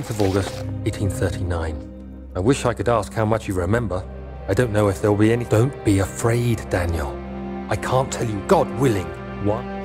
19th of August, 1839. I wish I could ask how much you remember. I don't know if there'll be any. Don't be afraid, Daniel. I can't tell you, God willing, what.